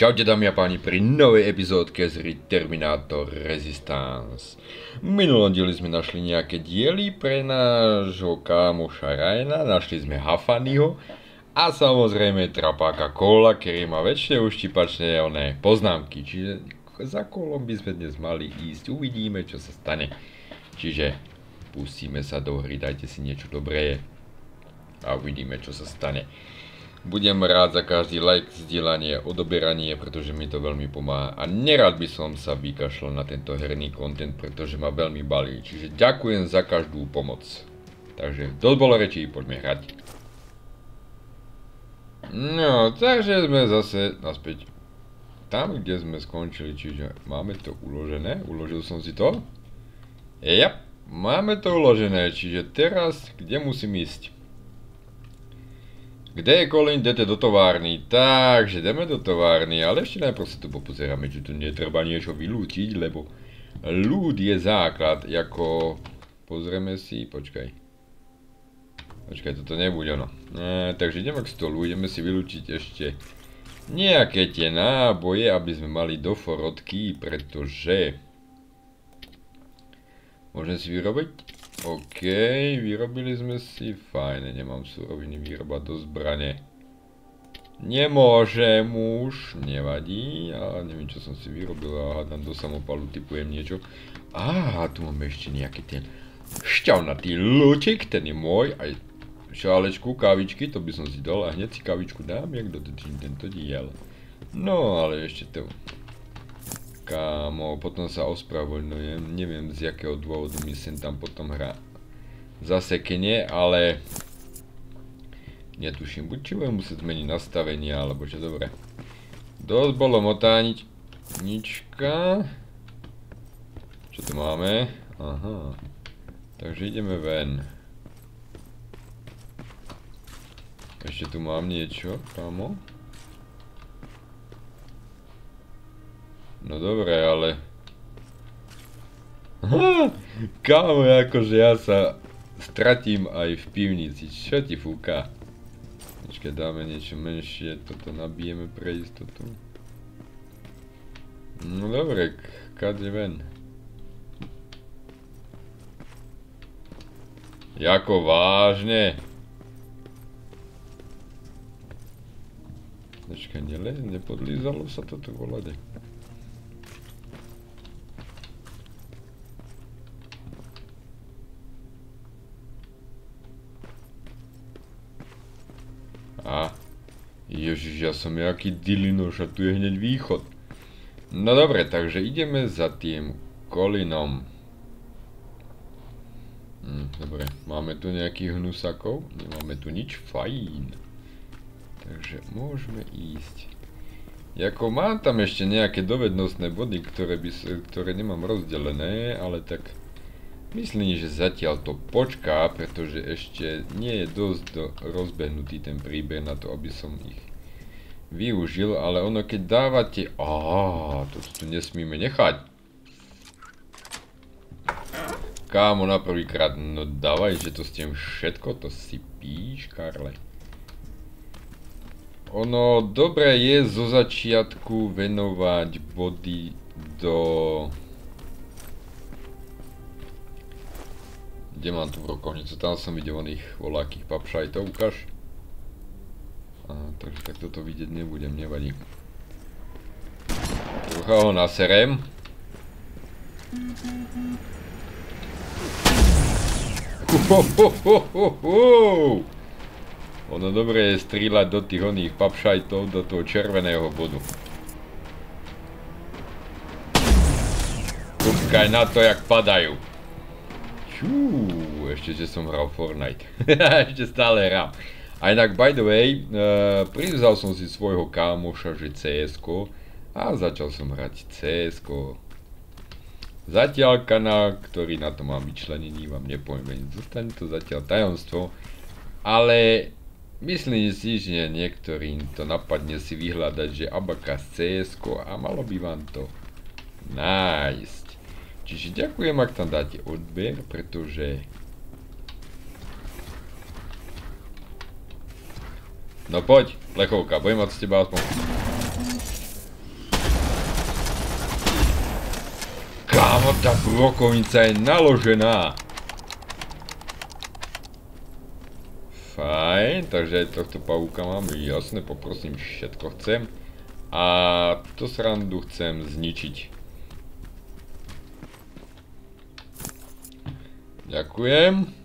Čaute dámy a páni pri novej epizódke z hry Terminator Resistance. V minulom dieli sme našli nejaké diely pre nášho kámoša Ryana, našli sme Hafanyho a samozrejme trapáka Kola, ktorý má väčšie uštipačné oné poznámky, čiže za kolom by sme dnes mali ísť, uvidíme čo sa stane. Čiže pustíme sa do hry, dajte si niečo dobré a uvidíme čo sa stane. Budem rád za každý like, zdieľanie, odoberanie, pretože mi to veľmi pomáha. A nerad by som sa vykašľal na tento herný content, pretože ma veľmi balí. Čiže ďakujem za každú pomoc. Takže dosť bolo rečí, poďme hrať. No, takže sme zase naspäť tam, kde sme skončili, čiže máme to uložené, uložil som si to. Jap, máme to uložené, čiže teraz, kde musím ísť? Kde je Colin, idete do továrny. Takže ideme do továrny, ale ešte najprv sa tu popozeráme, či tu netreba niečo vylúčiť, lebo ľud je základ, ako... Pozrieme si, počkaj. Počkaj, toto nebude ono. E, takže ideme k stolu, ideme si vylúčiť ešte nejaké tie náboje, aby sme mali do forodky, pretože... Môžem si vyrobiť OK, vyrobili sme si, fajne, nemám suroviny výroba do zbrane. Nemôžem už, nevadí, a neviem čo som si vyrobil a hádam do samopalu typujem niečo. Á, tu máme ešte nejaký ten šťavnatý lúčik, ten je môj, aj šálečku, kávičky, to by som si dal a hneď si kávičku dám, jak dotočím tento diel. No, ale ešte to kámo, potom sa ospravedlňujem, neviem z jakého dôvodu mi sem tam potom hra zasekne, ale netuším, buď či budem musieť zmeniť nastavenie, alebo čo dobre. Dosť bolo motániť nička. Čo tu máme? Aha. Takže ideme ven. Ešte tu mám niečo, kámo. No dobre, ale... Kámo, akože ja sa stratím aj v pivnici. Čo ti fúka? Počkaj, dáme niečo menšie, toto nabijeme pre istotu. No dobre, kade ven. Jako vážne? Počkaj, nepodlízalo sa toto volade. Ježiš, ja som jaký dilinoš a tu je hneď východ. No dobre, takže ideme za tým kolinom. Hm, dobre, máme tu nejakých hnusakov? Nemáme tu nič, fajn. Takže môžeme ísť. Jako mám tam ešte nejaké dovednostné body, ktoré, nemám rozdelené, ale tak Myslím, že zatiaľ to počká, pretože ešte nie je dosť do, rozbehnutý ten príbeh na to, aby som ich využil, ale ono keď dávate... Á, to tu nesmíme nechať. Kámo, na prvýkrát, no dávaj, že to s tým všetko, to si píš, Karle. Ono, dobre je zo začiatku venovať body do Kde mám tú brokovnicu? Tam som videl oných volákých papšajtov, ukáž. Takže tak toto vidieť nebudem, nevadí. Trocha ho naserem. Ono dobre je strieľať do tých oných papšajtov, do toho červeného bodu. Kúkaj na to, jak padajú. Čú, ešte, že som hral Fortnite. ešte stále hrám. A inak, by the way, uh, privzal som si svojho kámoša, že cs a začal som hrať cs Zatiaľ kanál, ktorý na to mám vyčlenený, vám nepoviem, zostane to zatiaľ tajomstvo, ale myslím si, že niektorým to napadne si vyhľadať, že Abakas cs a malo by vám to nájsť. Čiže ďakujem, ak tam dáte odber, pretože... No poď, plechovka, budem mať z teba aspoň. Kámo, tá brokovnica je naložená. Fajn, takže aj tohto pavúka mám, jasne, poprosím, všetko chcem. A tú srandu chcem zničiť. Ďakujem.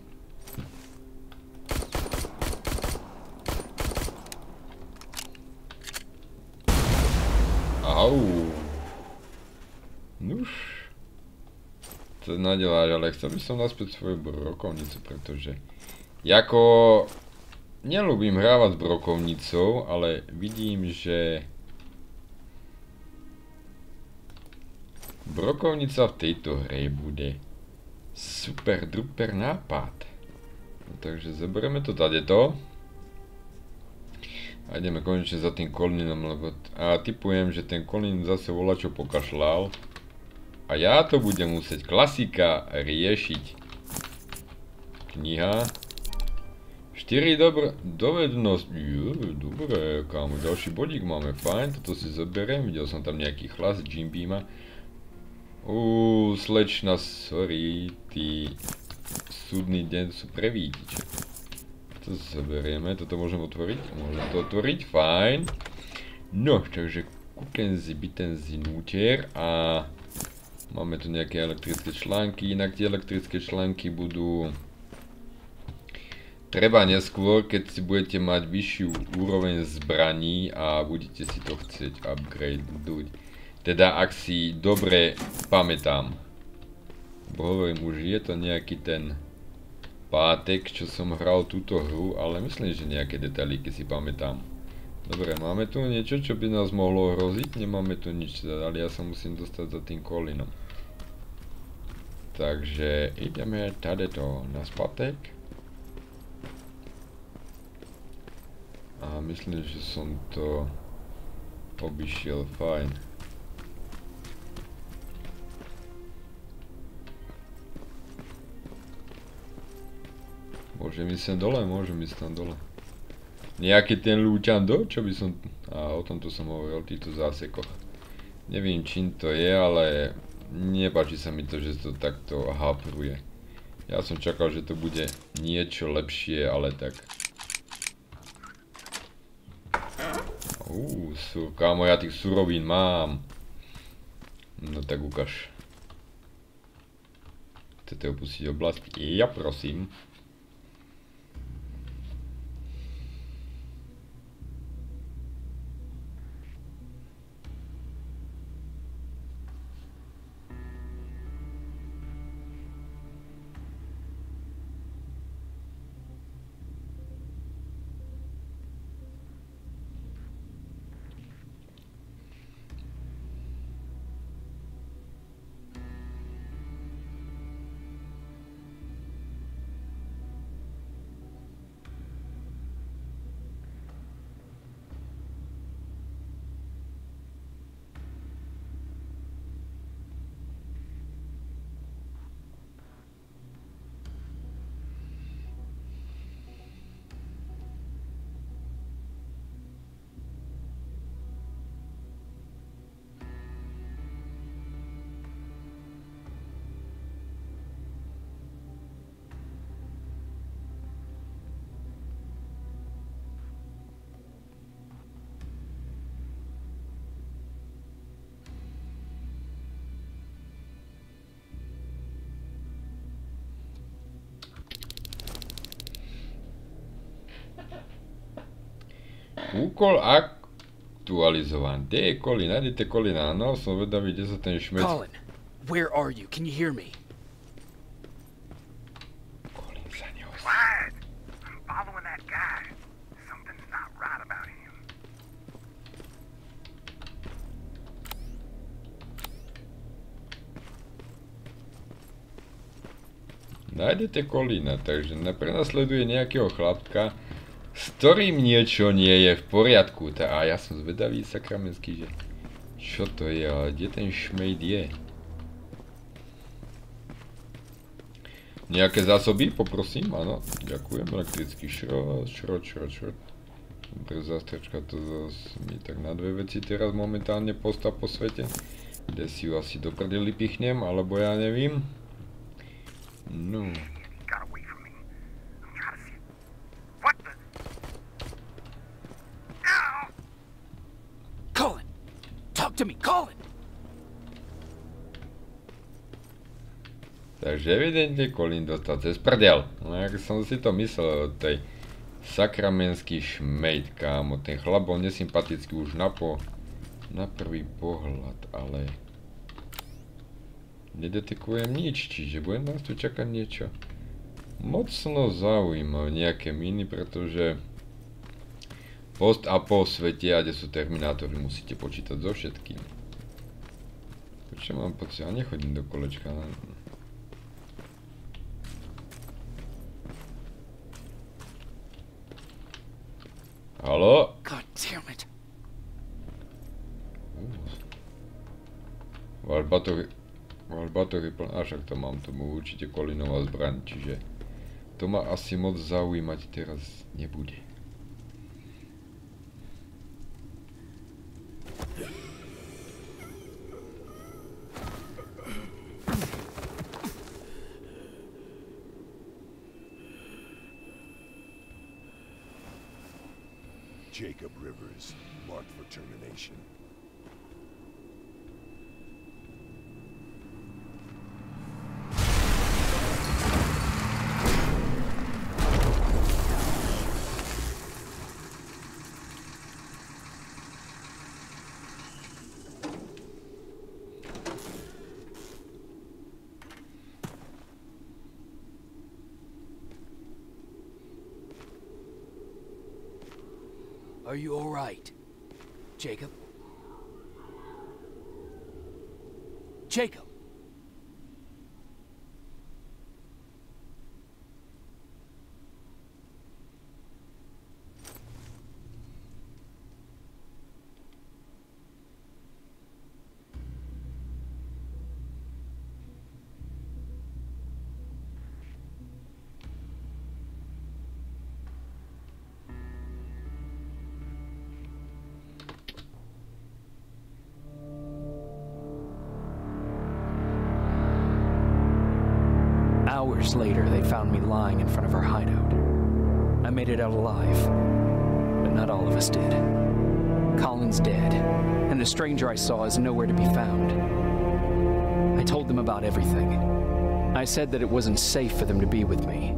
Au. Nuž. To nadeláš, ale chcel by som naspäť svoju brokovnicu, pretože... Jako... Nelúbim hrávať s brokovnicou, ale vidím, že... Brokovnica v tejto hre bude super duper nápad. Takže zoberieme to tadeto. A ideme konečne za tým Kolinom, lebo a typujem, že ten Kolin zase volačo pokašľal. A ja to budem musieť klasika riešiť. Kniha. 4 dobré, dovednosť, jo, dobré, kámo, ďalší bodík máme, fajn, toto si zoberiem, videl som tam nejaký chlas Jim Beama. Uuu, slečna, sorry, ty súdny deň sú prevídiče. To zoberieme, toto môžem otvoriť, môžem to otvoriť, fajn. No, takže kukenzi, bitenzi, nútier a máme tu nejaké elektrické články, inak tie elektrické články budú treba neskôr, keď si budete mať vyššiu úroveň zbraní a budete si to chcieť upgradeduť. Teda ak si dobre pamätám. Bo hovorím, už je to nejaký ten pátek, čo som hral túto hru, ale myslím, že nejaké detailíky si pamätám. Dobre, máme tu niečo, čo by nás mohlo hroziť? Nemáme tu nič, ale ja sa musím dostať za tým kolinom. Takže ideme tadeto na spatek. A myslím, že som to obišiel fajn. Môžem ísť sem dole, môžem ísť tam dole. Nejaký ten do, čo by som... A o tomto som hovoril, o týchto zásekoch. Neviem čím to je, ale nepáči sa mi to, že to takto hapruje. Ja som čakal, že to bude niečo lepšie, ale tak. Uuu, kámo, ja tých surovín mám. No tak ukáž. Chcete opustiť oblasť? Ja prosím. Úkol aktualizovaný. Kde je Colin? Nájdete Colina. No, som vedavý, kde sa ten šmec... Colin, where are you? Can you hear me? Colin sa neho... Quiet! I'm following that guy. Something's not right about him. Nájdete Kolína, takže prenasleduje nejakého chlapka, s ktorým niečo nie je v poriadku. A ja som zvedavý sakramenský, že čo to je, ale kde ten šmejd je? Nejaké zásoby, poprosím, áno, ďakujem, elektrický šrot, šrot, šrot, šrot. Dobre, zastrčka to zase mi tak na dve veci teraz momentálne postav po svete. Kde si ju asi do pichnem, alebo ja nevím. Takže evidentne Colin dostal cez prdel. No jak som si to myslel od tej sakramenský šmejt, kámo. Ten chlap bol nesympatický už na, po, na prvý pohľad, ale nedetekujem nič, čiže bude nás tu čakať niečo mocno zaujímavé, nejaké miny, pretože post a po svete, kde sú terminátory, musíte počítať so všetkým. Prečo mám pocit, ja nechodím do kolečka? Halo? God damn it. Batoh je plný, a však to mám, tomu určite kolinová zbraň, čiže to ma asi moc zaujímať teraz nebude. Are you alright? Jacob? Jacob! Hours later, they found me lying in front of our hideout. I made it out alive, but not all of us did. Colin's dead, and the stranger I saw is nowhere to be found. I told them about everything. I said that it wasn't safe for them to be with me.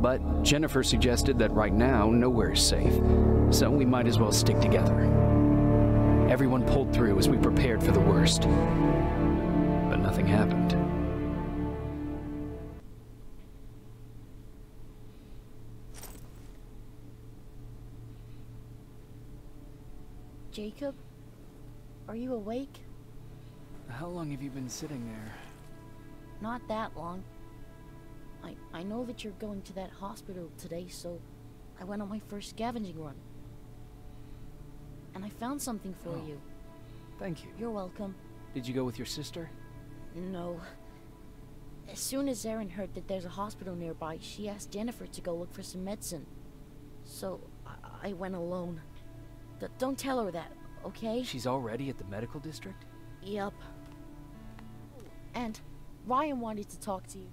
But Jennifer suggested that right now, nowhere is safe, so we might as well stick together. Everyone pulled through as we prepared for the worst. But nothing happened. You awake? How long have you been sitting there? Not that long. I I know that you're going to that hospital today, so I went on my first scavenging run. And I found something for Oh. you. Thank you. You're welcome. Did you go with your sister? No. As soon as Erin heard that there's a hospital nearby, she asked Jennifer to go look for some medicine. So I, I went alone. D- don't tell her that, okay? She's already at the medical district? Yup. And Ryan wanted to talk to you.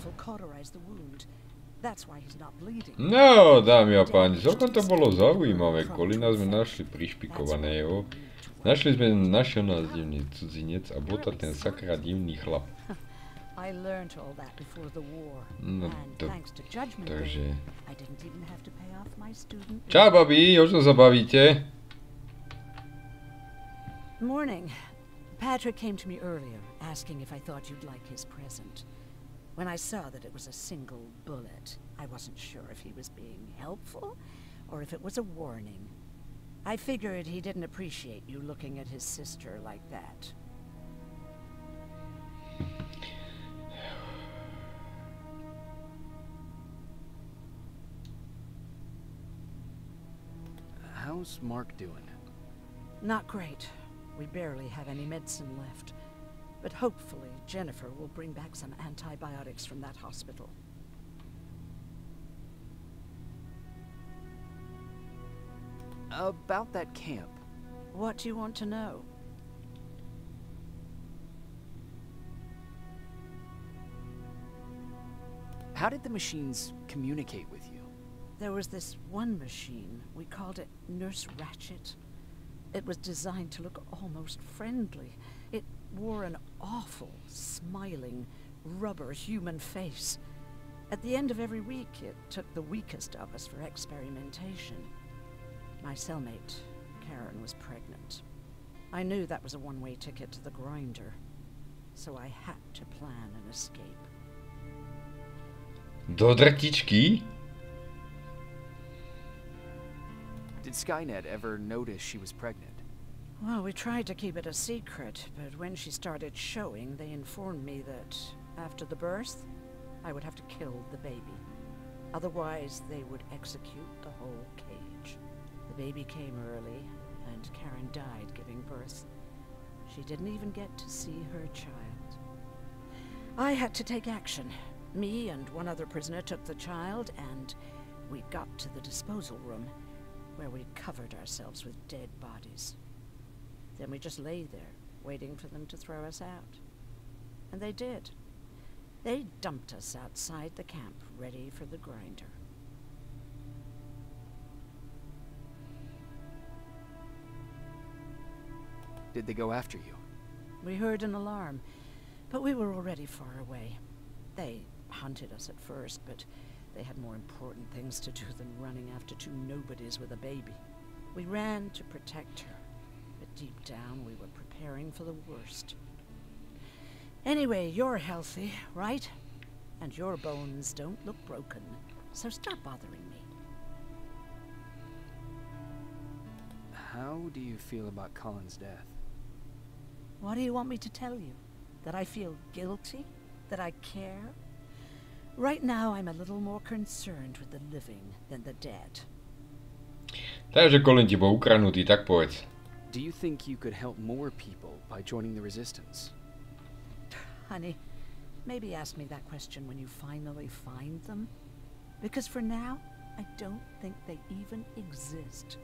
rifle cauterized the wound. That's why he's not bleeding. No, dámy a páni, celkom to bolo zaujímavé. Kolina sme našli prišpikovaného. Našli sme našiel nás divný a bol to ten sakra divný chlap. I learned all that before the war. No, and to- thanks to Judgment takže... Day, I didn't even have to pay off my student. Čau, babi, čom sa bavíte? Morning. Patrick came to me earlier, asking if I thought you'd like his present. When I saw that it was a single bullet, I wasn't sure if he was being helpful or if it was a warning. I figured he didn't appreciate you looking at his sister like that. How's Mark doing? Not great. We barely have any medicine left. But hopefully, Jennifer will bring back some antibiotics from that hospital. About that camp. What do you want to know? How did the machines communicate with you? There was this one machine. We called it Nurse Ratchet. It was designed to look almost friendly. It wore an awful, smiling, rubber human face. At the end of every week, it took the weakest of us for experimentation. My cellmate, Karen, was pregnant. I knew that was a one-way ticket to the grinder, so I had to plan an escape. Do drtičky? Did Skynet ever notice she was pregnant? Well, we tried to keep it a secret, but when she started showing, they informed me that after the birth, I would have to kill the baby. Otherwise, they would execute the whole cage. The baby came early, and Karen died giving birth. She didn't even get to see her child. I had to take action. Me and one other prisoner took the child, and we got to the disposal room, where we covered ourselves with dead bodies. Then we just lay there, waiting for them to throw us out. And they did. They dumped us outside the camp, ready for the grinder. Did they go after you? We heard an alarm, but we were already far away. They hunted us at first, but they had more important things to do than running after two nobodies with a baby. We ran to protect her, but deep down we were preparing for the worst. Anyway, you're healthy, right? And your bones don't look broken, so stop bothering me. How do you feel about Colin's death? What do you want me to tell you? That I feel guilty? That I care? Right now, I'm a little more concerned with the living than the dead. Takže Colin ti bol ukradnutý, tak povedz. Do you think you could help more people by joining the Resistance? Honey, maybe ask me that question when you finally find them. Because for now, I don't think they even exist.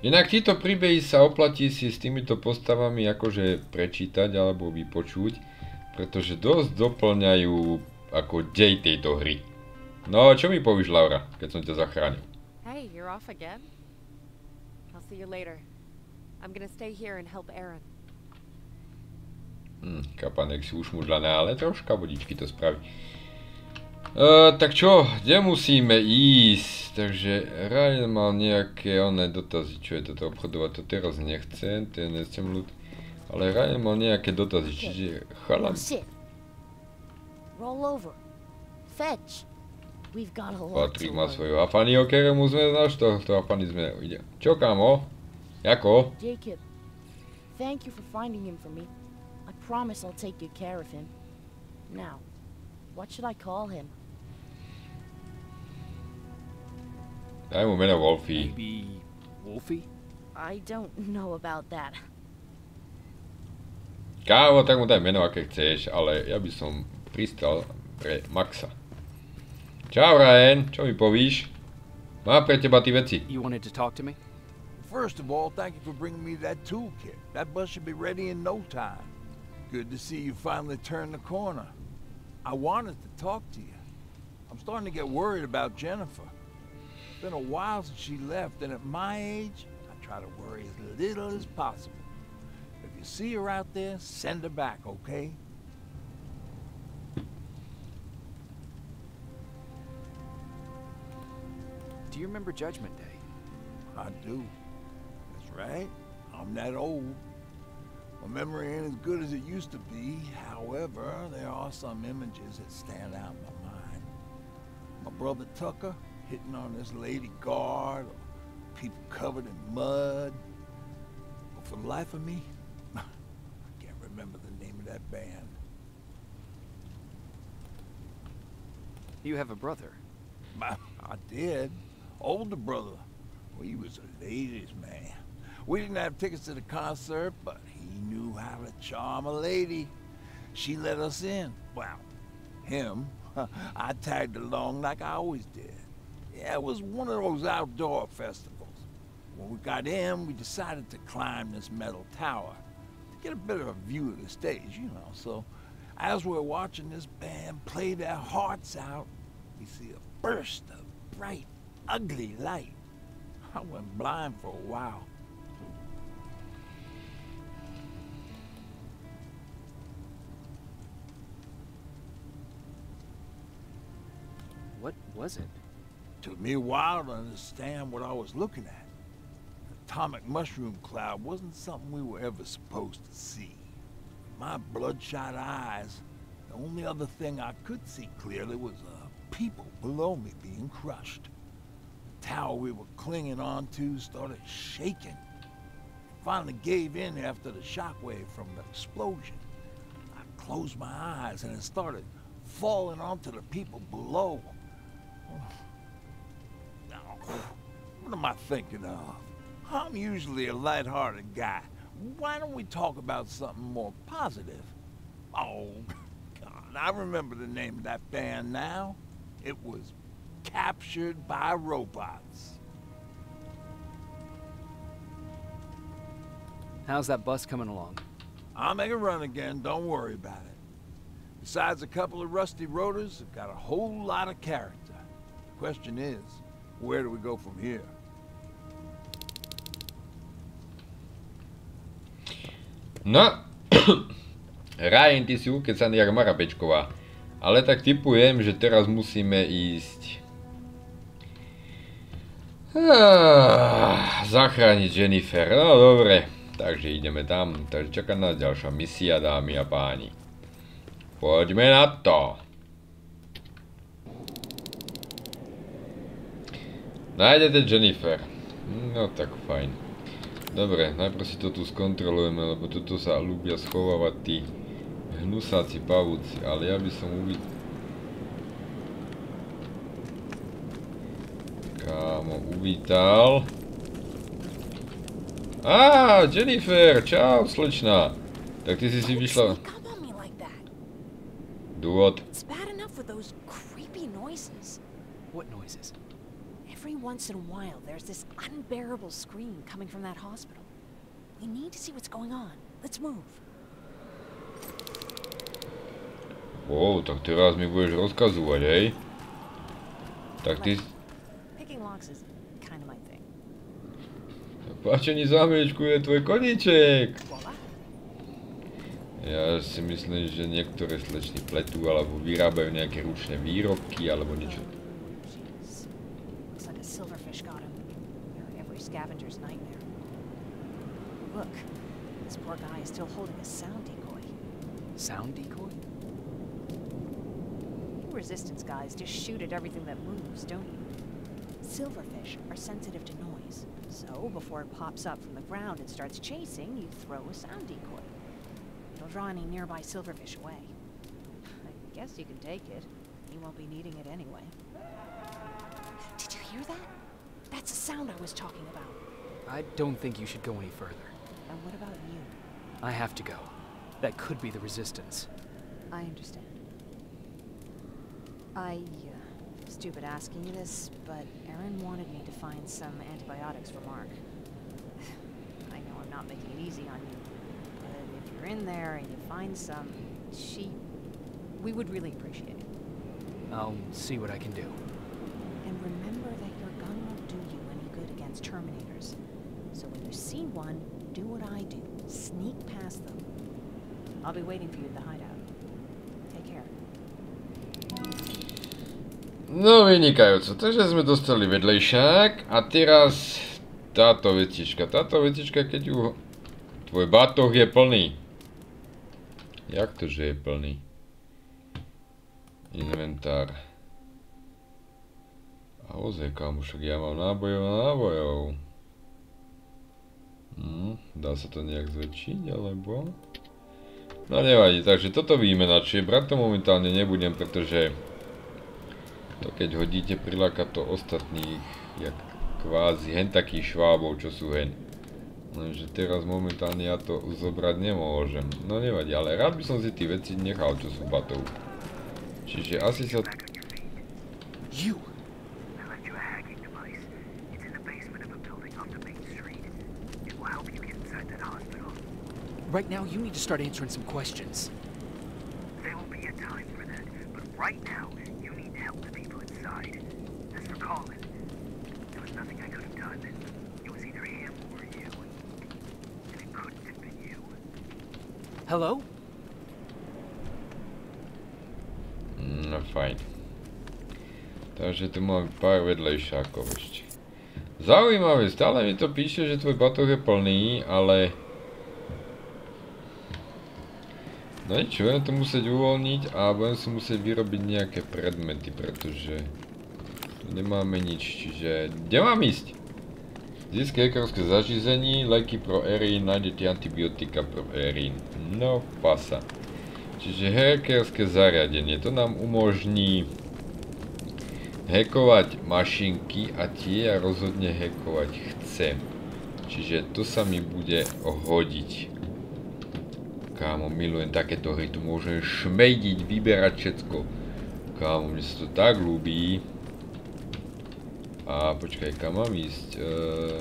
Inak títo príbehy sa oplatí si s týmito postavami akože prečítať alebo vypočuť, pretože dosť doplňajú ako dej tejto hry. No, čo mi povíš, Laura, keď som ťa zachránil? Hey, you're off again? I'll see you later. I'm gonna stay here and help Aaron. Hm, kapanek si ušmudlané, ale troška vodičky to spraví. Uh, tak čo, kde musíme ísť? Takže Ryan mal nejaké oné dotazy, čo je toto obchodovať, to teraz nechcem, to nechcem ľud. Ale Ryan mal nejaké dotazy, čiže lot Patrik má svojho Afaniho, ktorému sme znaš, to, to Afani sme ide. Čo kamo? Jako? Jacob, thank you for finding him for me. I promise I'll take good care of him. Now, what should I call him? Daj mu meno Wolfie. Maybe Wolfie? I don't know about that. Kávo, tak mu daj meno, aké chceš, ale ja by som pristal pre Maxa. Čau Ryan, čo mi povíš? Má pre teba ty veci. You wanted to talk to me? First of all, thank you for bringing me that toolkit. That bus should be ready in no time. Good to see you finally turn the corner. I wanted to talk to you. I'm starting to get worried about Jennifer. It's been a while since she left, and at my age, I try to worry as little as possible. If you see her out there, send her back, okay? Do you remember Judgment Day? I do. That's right. I'm that old. My memory ain't as good as it used to be. However, there are some images that stand out in my mind. My brother Tucker hitting on this lady guard, or people covered in mud. But for the life of me, I can't remember the name of that band. You have a brother. I, I did. Older brother. Well, he was a ladies' man. We didn't have tickets to the concert, but knew how to charm a lady. She let us in. Well, him. I tagged along like I always did. Yeah, it was one of those outdoor festivals. When we got in, we decided to climb this metal tower to get a bit of a view of the stage, you know. So, as we're watching this band play their hearts out, we see a burst of bright, ugly light. I went blind for a while. What was it? Took me a while to understand what I was looking at. Atomic mushroom cloud wasn't something we were ever supposed to see. My bloodshot eyes, the only other thing I could see clearly was uh, people below me being crushed. The tower we were clinging onto started shaking. Finally gave in after the shockwave from the explosion. I closed my eyes and it started falling onto the people below. What am I thinking of? I'm usually a light-hearted guy. Why don't we talk about something more positive? Oh, God, I remember the name of that band now. It was Captured by Robots. How's that bus coming along? I'll make a run again, don't worry about it. Besides a couple of rusty rotors, I've got a whole lot of character. Question is, where do we go from here? No, Ryan, ty si ukecaný jak Mara Pečková. Ale tak typujem, že teraz musíme ísť. Ah, zachrániť Jennifer. No dobre, takže ideme tam. Takže čaká nás ďalšia misia, dámy a páni. Poďme na to. Nájdete Jennifer. No tak fajn. Dobre, najprv si to tu skontrolujeme, lebo tuto sa ľúbia schovávať tí hnusáci pavúci, ale ja by som uvidel... Kámo, uvítal. Á, Jennifer, čau, slečná. Tak ty si si vyšla... Dôvod. Once in a while, there's this unbearable scream coming from that hospital. We need to see what's going on. Let's move. Wow, tak teraz mi budeš rozkazovať, hej? Tak ty... Páčení zámečku je tvoj koníček. Ja si myslím, že niektoré slečny pletú alebo vyrábajú nejaké ručné výrobky alebo niečo. Still holding a sound decoy. Sound decoy? You resistance guys just shoot at everything that moves, don't you? Silverfish are sensitive to noise, so before it pops up from the ground and starts chasing, you throw a sound decoy. It'll draw any nearby silverfish away. I guess you can take it. You won't be needing it anyway. Did you hear that? That's the sound I was talking about. I don't think you should go any further. And what about you? I have to go. That could be the resistance. I understand. I, uh, stupid asking you this, but Aaron wanted me to find some antibiotics for Mark. I know I'm not making it easy on you, but if you're in there and you find some, she, we would really appreciate it. I'll see what I can do. And remember that your gun won't do you any good against Terminators. So when you see one, do what I do. Sneak past them. I'll be waiting for you at the hideout. Take care. No vynikajúco, takže sme dostali vedlejšák a teraz táto vecička. Táto vecička, keď ju... Tvoj batoh je plný. Jak to, že je plný? Inventár. A ozaj, kámo, však ja mám nábojov a nábojov. Hm, dá sa to nejak zväčšiť, alebo... No nevadí, takže toto výmena, čiže brať to momentálne nebudem, pretože to keď hodíte priláka to ostatných, jak kvázi hen takých švábov, čo sú hen. Lenže teraz momentálne ja to zobrať nemôžem. No nevadí, ale rád by som si tie veci nechal, čo sú batov. Čiže asi sa... You! Right now, you need to start answering some questions. There will be a time for that, but right now, you need to help the people inside. As for Colin, there was nothing I could have done. It was either him or you. And it couldn't have been you. Hello? Mm, no fajn. Takže tu mám pár vedlejšákov ešte. Zaujímavé, stále mi to píše, že tvoj batoh je plný, ale... Nič, budem to musieť uvoľniť a budem si musieť vyrobiť nejaké predmety, pretože... Nemáme nič, čiže... Kde mám ísť? Získaj lekárske zařízení, leky pro Erin, nájdete antibiotika pro Erin. No, pasa. Čiže hackerské zariadenie, to nám umožní hackovať mašinky a tie ja rozhodne hackovať chcem. Čiže to sa mi bude hodiť. Kámo, milujem takéto hry, tu môžem šmejdiť, vyberať všetko. Kámo, mne sa to tak ľúbí. A počkaj, kam mám ísť? Eee,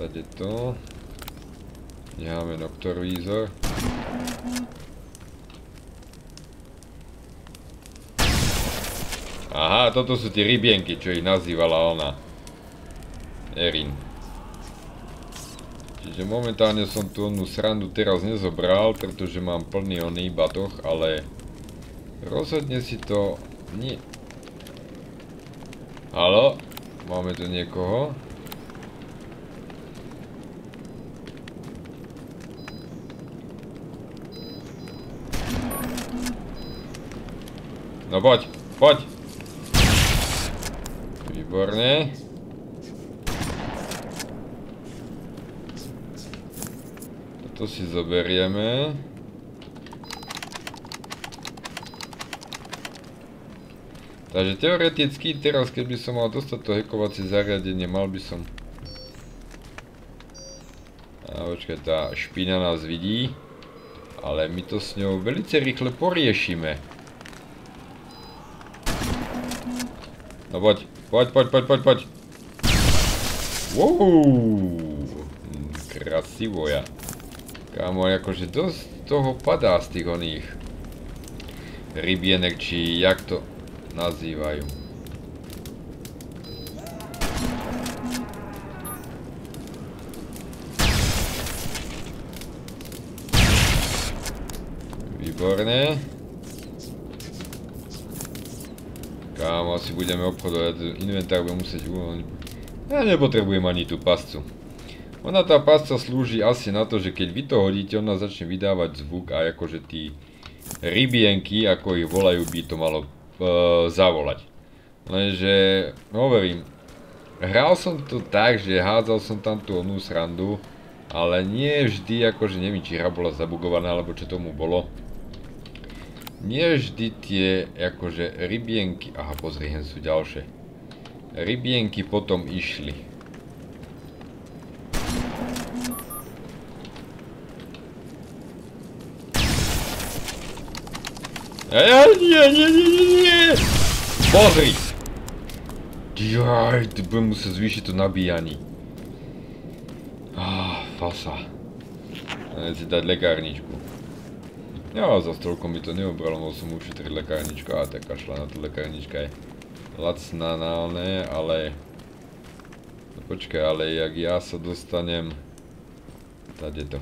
Tade to. Nemáme noktorvízor. Aha, toto sú tie rybienky, čo ich nazývala ona. Erin. Čiže momentálne som tu onú srandu teraz nezobral, pretože mám plný oný batoh, ale rozhodne si to nie... Halo? Máme tu niekoho? No poď, poď! Výborne. Toto si zoberieme. Takže teoreticky teraz, keby som mal dostať to hackovacie zariadenie, mal by som... A počkaj, tá špina nás vidí. Ale my to s ňou velice rýchle poriešime. No poď, poď, poď, poď, poď, poď. Wow, krasivo ja. Kámo, akože dosť toho padá z tých oných rybienek, či jak to nazývajú. Výborné. Kámo, asi budeme obchodovať, inventár budem musieť uvoľniť. Ja nepotrebujem ani tú pascu. Ona tá pasca slúži asi na to, že keď vy to hodíte, ona začne vydávať zvuk a akože tí rybienky, ako ich volajú, by to malo uh, zavolať. Lenže, hovorím, hral som to tak, že hádzal som tam tú onú srandu, ale nie vždy, akože neviem, či hra bola zabugovaná, alebo čo tomu bolo. Nie vždy tie, akože, rybienky, aha, pozri, hen sú ďalšie. Rybienky potom išli. Ja, nie, nie, nie, nie, nie! Pozri! Jaj, ty budem musieť zvýšiť to nabíjanie. Ah, fasa. A si dať lekárničku. Ja, za toľko mi to neobralo, mohol som ušetriť lekárničku. A taká šla na to lekárnička je lacná na oné, ale... No počkaj, ale jak ja sa dostanem... Tade to.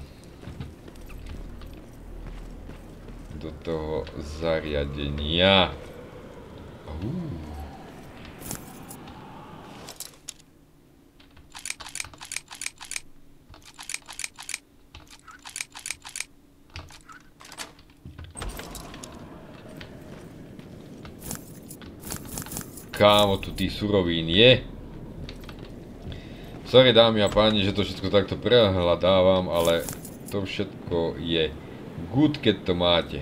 Do toho zariadenia. Kámo, tu tých surovín je. Sorry dámy a páni, že to všetko takto prehľadávam, ale to všetko je Good, keď to máte.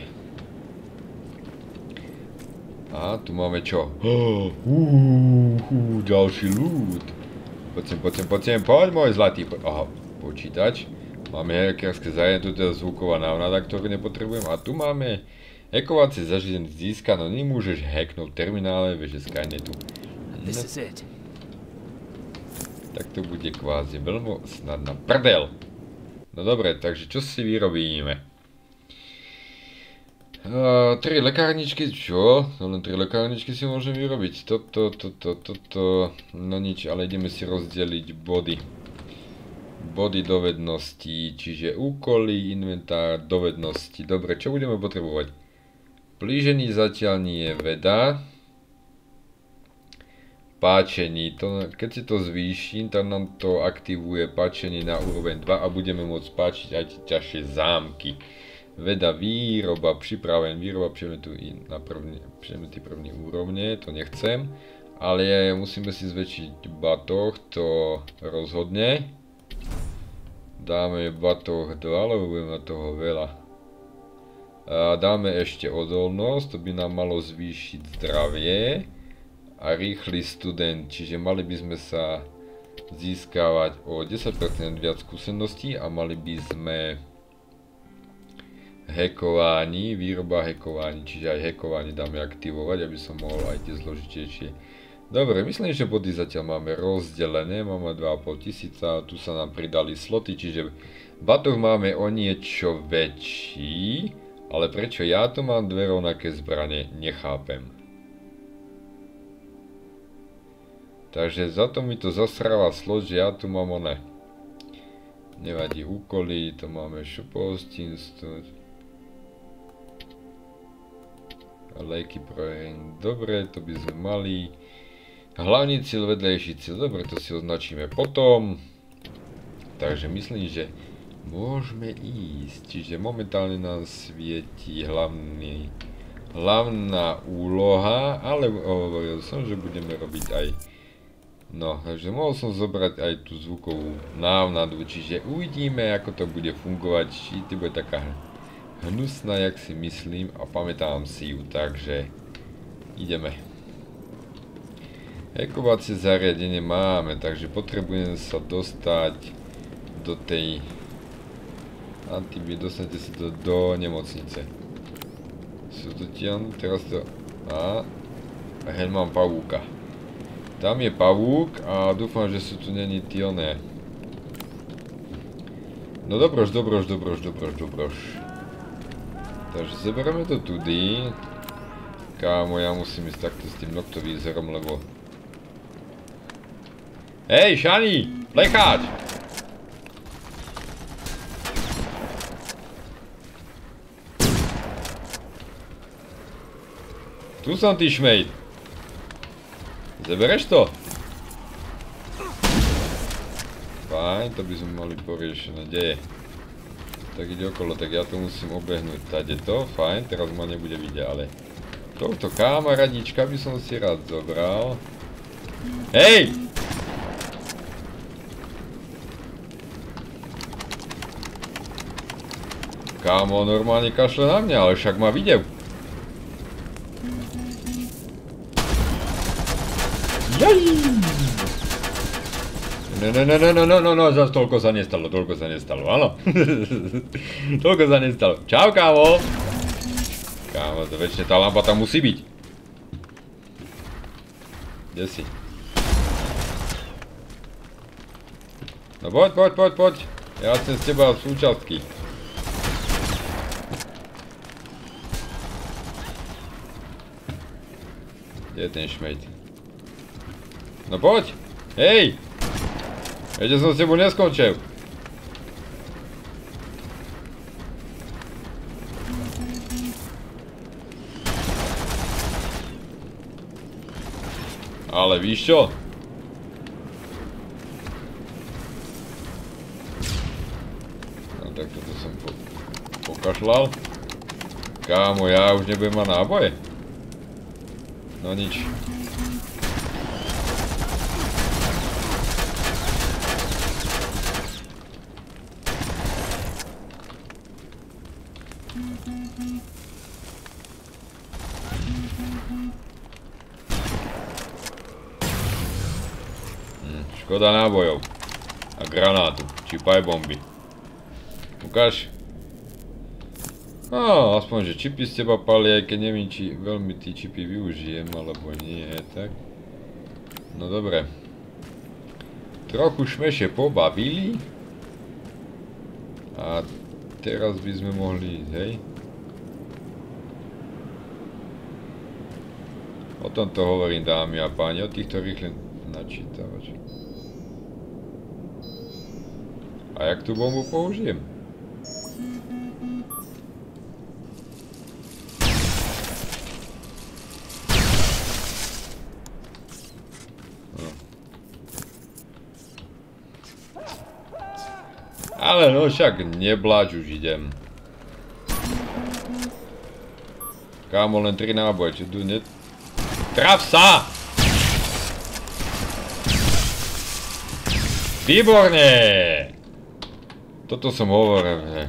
A tu máme čo? Uh, uh, ďalší loot. Poď sem, poď sem, poď sem, poď môj zlatý. Aha, počítač. Máme hackerské zariadenie, tu teda zvuková návnada, ktorú nepotrebujem. A tu máme hackovacie zařízenie získa, no nemôžeš hacknúť v terminále, vieš, že Skynetu. Tak to bude kvázi veľmi snadná prdel. No dobre, takže čo si vyrobíme? Uh, tri lekárničky, čo? No len tri lekárničky si môžem vyrobiť. Toto, toto, toto, no nič, ale ideme si rozdeliť body. Body dovedností, čiže úkoly, inventár, dovednosti. Dobre, čo budeme potrebovať? Plížení zatiaľ nie je veda. Páčení, keď si to zvýšim, tak nám to aktivuje páčení na úroveň 2 a budeme môcť páčiť aj ťažšie zámky. Veda, výroba, připraven, výroba předmetu i na první, předmety první úrovne, to nechcem. Ale musíme si zväčšiť batoh, to rozhodne. Dáme batoh 2, lebo budeme toho veľa. A dáme ešte odolnosť, to by nám malo zvýšiť zdravie. A rýchly student, čiže mali by sme sa získavať o 10% viac skúseností a mali by sme hekování, výroba hekování, čiže aj hekovanie dáme aktivovať, aby som mohol aj tie zložitejšie. Dobre, myslím, že body zatiaľ máme rozdelené, máme 2,5 tisíca, tu sa nám pridali sloty, čiže batoh máme o niečo väčší, ale prečo ja tu mám dve rovnaké zbranie, nechápem. Takže za to mi to zasráva slot, že ja tu mám one. Nevadí úkoly, to máme šupostinstvo, Lejky projen, dobre, to by sme mali. Hlavný cieľ, vedlejší cieľ, dobre, to si označíme potom. Takže myslím, že môžeme ísť. Čiže momentálne nám svieti hlavný, hlavná úloha, ale hovoril som, že budeme robiť aj No, takže mohol som zobrať aj tú zvukovú návnadu, čiže uvidíme, ako to bude fungovať, či to bude taká hnusná, jak si myslím a pamätám si ju, takže ideme. Hekovacie zariadenie máme, takže potrebujem sa dostať do tej antibie, dostanete sa do, do nemocnice. Sú to tian, teraz to... A, a heň mám pavúka. Tam je pavúk a dúfam, že sú tu není tioné. No dobrož, dobrož, dobrož, dobrož, dobrož. Takže zoberieme to tudy. Kámo, ja musím ísť takto s tým noktovízorom, lebo... Hej, Šani! Plecháč! Tu som ty šmejt. Zebereš to? Fajn, to by sme mali poriešené. Kde je? Tak ide okolo, tak ja to musím obehnúť tady to, fajn, teraz ma nebude vidieť, ale tohto kamaradička by som si rád zobral. Hej! Kámo, normálne kašle na mňa, ale však ma videl. No, no, no, no, no, no, no, no, zase toľko sa nestalo, toľko sa nestalo, áno. toľko sa nestalo. Čau, kámo. Kámo, to väčšine tá lampa tam musí byť. Kde si? No poď, poď, poď, poď. Ja chcem z teba súčastky. Kde je ten šmejt? No poď! Hej! Ešte som s tebou neskončil. Ale víš čo? No tak toto som po pokašľal. Kámo, ja už nebudem mať náboje. No nič. Škoda nábojov. A granátu. Čipaj bomby. Ukáž. No, aspoň, že čipy z teba pali, aj keď neviem, či veľmi tí čipy využijem, alebo nie, tak. No dobre. Trochu šmeše pobavili. A teraz by sme mohli ísť, hej? O tomto hovorím, dámy a páni, o týchto rýchle načítavač. A jak tú bombu použijem? Ale no však nebláč, už idem. Kámo, len 3 náboje, či tu ne... Traf sa! Výborne! Toto som hovoril, že...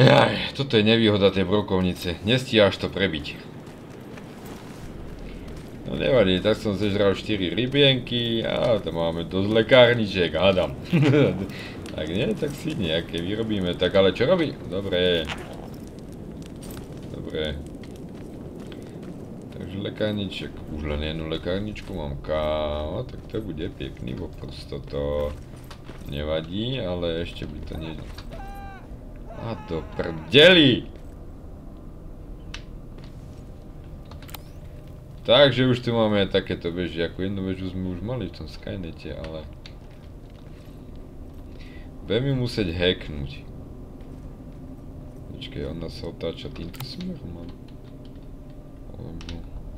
Jaj, toto je nevýhoda tej brokovnice. Nestíhaš to prebiť. No nevadí, tak som zežral 4 rybienky a to máme dosť lekárniček, hádam. Tak nie, tak si nejaké vyrobíme. Tak ale čo robí? Dobre. Dobre. Takže lekárniček. Už len jednu lekárničku mám kámo. Tak to bude pekný, bo prosto to nevadí, ale ešte by to nie... A do prdeli! Takže už tu máme takéto veži, ako jednu vežu sme už mali v tom Skynete, ale... Budem ju musieť hacknúť. Počkej, ona sa otáča týmto smerom, mám. Alebo... Nevidí ma? If I could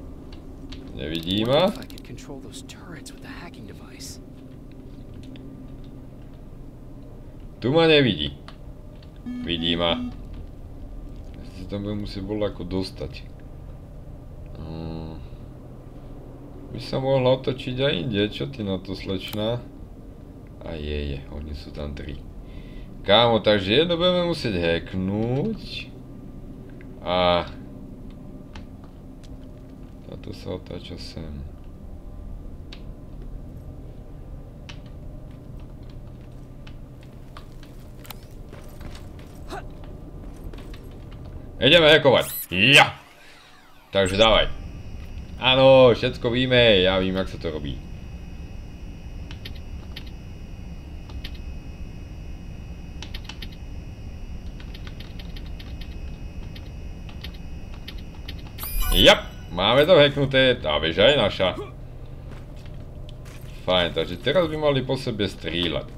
control those turrets with the device. Tu ma nevidí. Vidí ma tam budem musieť bolo ako dostať. By sa mohla otočiť aj inde, čo ty na to slečná? A je, je, oni sú tam tri. Kámo, takže jedno budeme musieť hacknúť. A... Táto sa otáča sem. Ideme hekovať. Ja! Takže dávaj. Áno, všetko víme, ja vím, jak sa to robí. Jap, máme to hacknuté, tá veža je naša. Fajn, takže teraz by mali po sebe strieľať.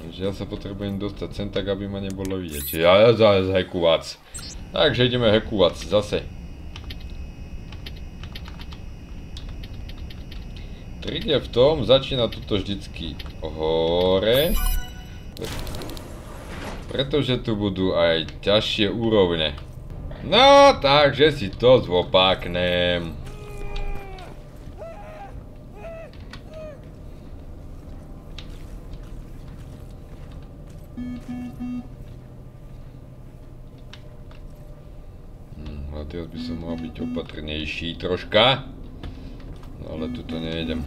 Takže ja sa potrebujem dostať sem tak, aby ma nebolo vidieť. Ja ja hekovac. Takže ideme hekovac zase. Trik je v tom, začína tuto vždycky hore. Pretože tu budú aj ťažšie úrovne. No, takže si to zvopáknem. teraz by som mal byť opatrnejší troška. No ale tu to nejedem.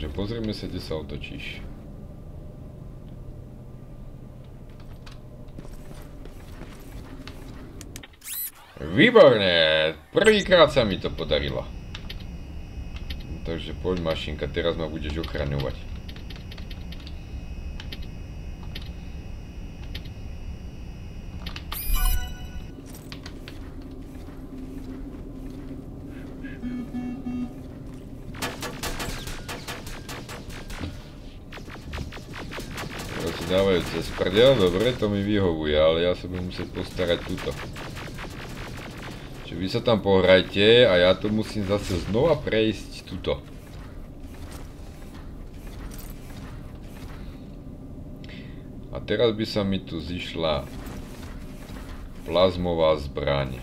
Takže pozrieme sa, kde sa otočíš. Výborné! Prvýkrát sa mi to podarilo. Takže poď mašinka, teraz ma budeš ochraňovať. Cez prdel, dobre, to mi vyhovuje, ale ja sa budem musieť postarať túto. Čiže vy sa tam pohrajte a ja to musím zase znova prejsť túto. A teraz by sa mi tu zišla plazmová zbraň.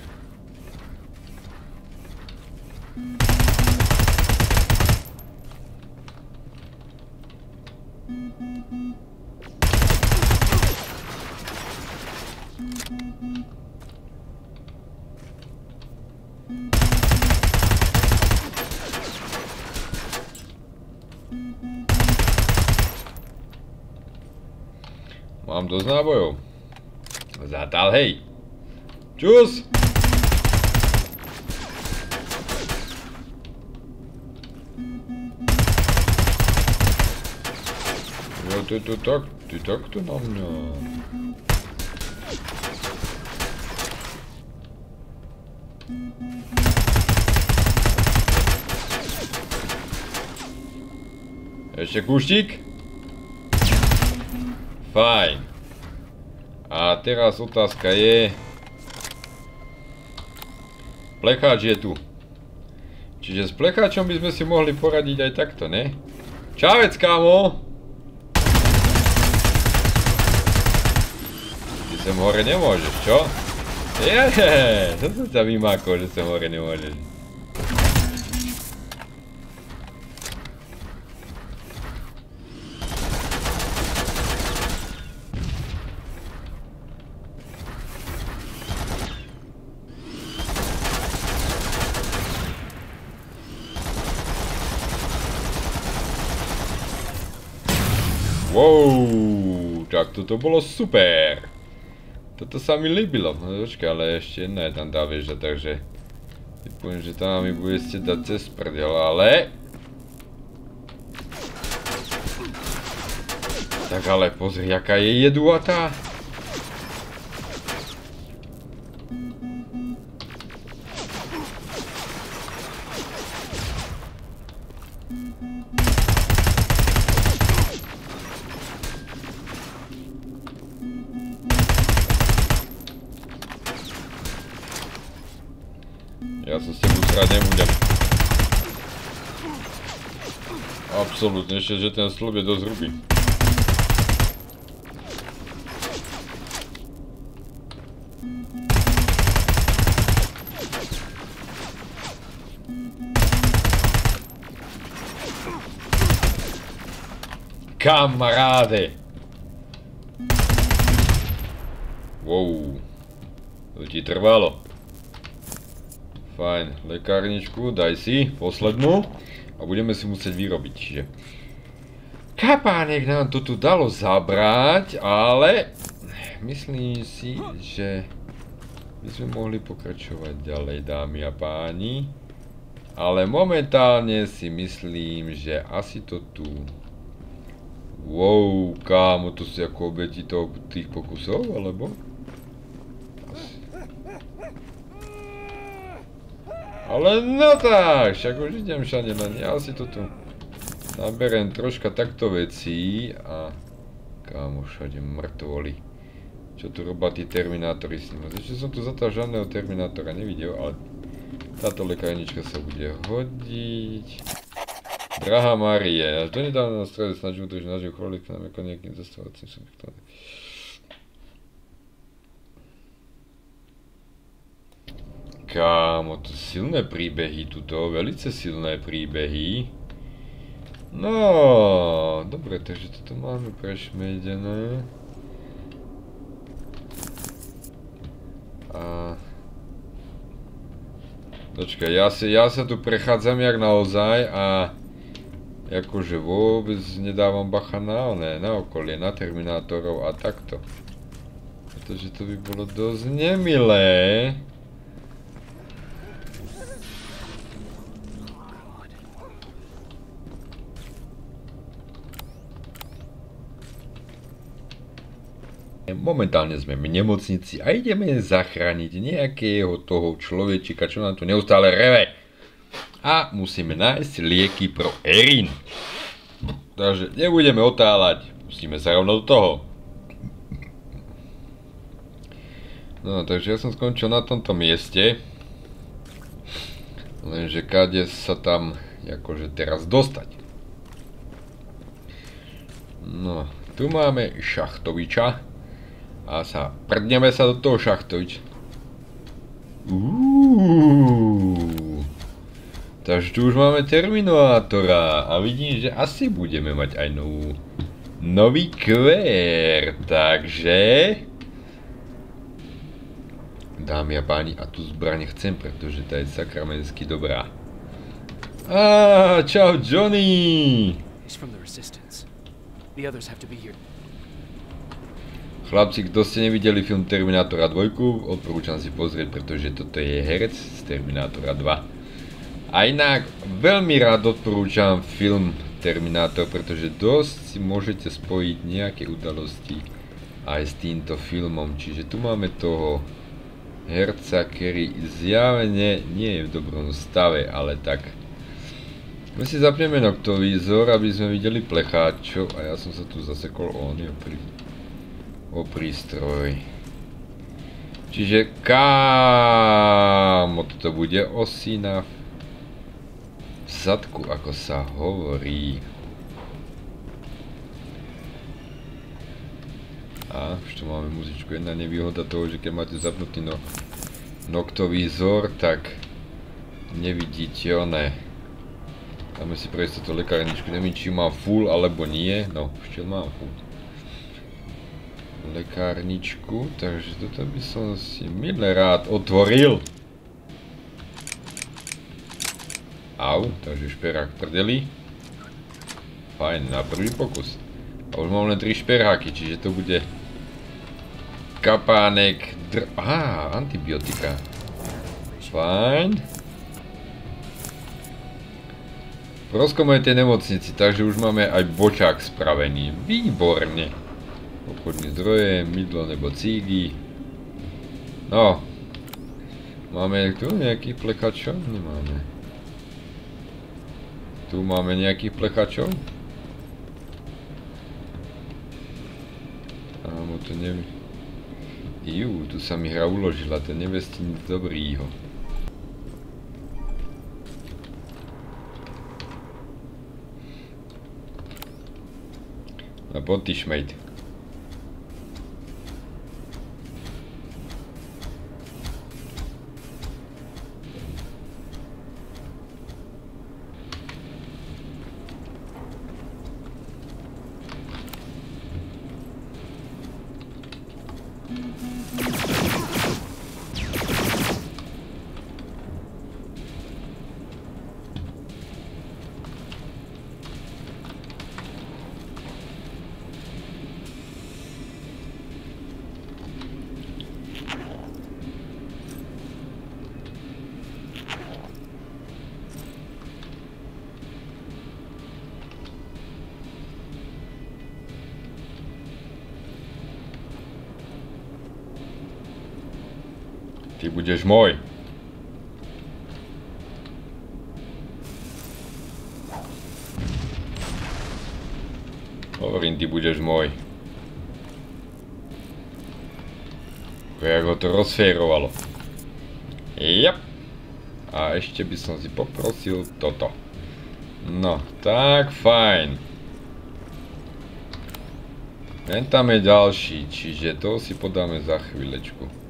Zatal, hej. Čus! Jo, ty to tak, ty takto na mňa. Ešte kúštik? Fajn. Teraz otázka je... Plecháč je tu. Čiže s plecháčom by sme si mohli poradiť aj takto, ne? Čávec, kámo! Ty sem hore nemôžeš, čo? Jeee, to som ťa vymákol, že sem hore nemôžeš. Wow, tak toto bolo super. Toto sa mi líbilo. No počkaj, ale ešte jedna je tam tá väža, takže... Typujem, že tam mi budete dať cez prdel, ale... Tak ale pozri, aká je jeduatá. Absolútne, ešte, že ten slub je dosť hrubý. Kamaráde! Wow. To ti trvalo. Fajn, lekárničku, daj si, poslednú. A budeme si musieť vyrobiť, čiže... Kapánek nám to tu dalo zabrať, ale... Myslím si, že... By sme mohli pokračovať ďalej, dámy a páni. Ale momentálne si myslím, že asi to tu... Wow, kámo, to si ako obeti tých pokusov, alebo? Ale no tak, však už idem všade len ja si to tu naberem troška takto vecí a kámo všade mŕtvoli. Čo tu robia tí terminátori s ním. Ešte som tu zatiaľ žiadneho terminátora nevidel, ale táto lekárnička sa bude hodiť. Drahá Marie, až donedávna na strede snažil udržiť naživ chrolik nám ako nejakým zastávacím subjektom. Kámo, to silné príbehy tuto, velice silné príbehy. No, dobre, takže toto máme prešmejdené. A... Počkaj, ja, si, ja sa tu prechádzam jak naozaj a... Akože vôbec nedávam bacha na oné, na okolie, na terminátorov a takto. Pretože to by bolo dosť nemilé. Momentálne sme v nemocnici a ideme zachrániť nejakého toho človečika, čo nám tu neustále reve. A musíme nájsť lieky pro Erin. Takže nebudeme otáľať, pustíme sa rovno do toho. No, takže ja som skončil na tomto mieste. Lenže kade sa tam akože teraz dostať. No, tu máme Šachtoviča. A sa prdneme sa do toho šachtovič. Takže tu už máme Terminátora a vidím, že asi budeme mať aj novú, nový kvér, takže... Dámy a páni, a tu zbraň chcem, pretože tá je sakramensky dobrá. Á, čau Johnny! He's from the Resistance. The others have to be here. Chlapci, kto ste nevideli film Terminátora 2, odporúčam si pozrieť, pretože toto je herec z Terminátora 2. A inak veľmi rád odporúčam film Terminátor, pretože dosť si môžete spojiť nejaké udalosti aj s týmto filmom. Čiže tu máme toho herca, ktorý zjavne nie je v dobrom stave, ale tak. My si zapneme noktovýzor, aby sme videli plecháčov a ja som sa tu zasekol on pri o prístroj. Čiže kámo toto bude osina v zadku, ako sa hovorí. A, už tu máme muzičku. Jedna nevýhoda toho, že keď máte zapnutý no, noktovýzor, tak nevidíte oné. Dáme si pre istotu lekárničku, neviem či má full alebo nie, no, ešte mám full lekárničku, takže toto by som si milé rád otvoril. Au, takže šperák prdeli. Fajn, na prvý pokus. A už mám len 3 šperáky, čiže to bude kapánek, dr... Á, antibiotika. Fajn. Rozkomujete nemocnici, takže už máme aj bočák spravený. Výborne. Obchodní zdroje, mydlo nebo cígy. No. Máme tu nejakých plekačov? Nemáme. Tu máme nejakých plekačov? Áno, to neviem. Jú, tu sa mi hra uložila, to nevesti nic dobrýho. A poď ty šmejt. Budeš môj. Hovorím, ty budeš môj. Jak ho to rozférovalo. Jap. A ešte by som si poprosil toto. No, tak fajn. Ten tam je ďalší, čiže to si podáme za chvíľečku.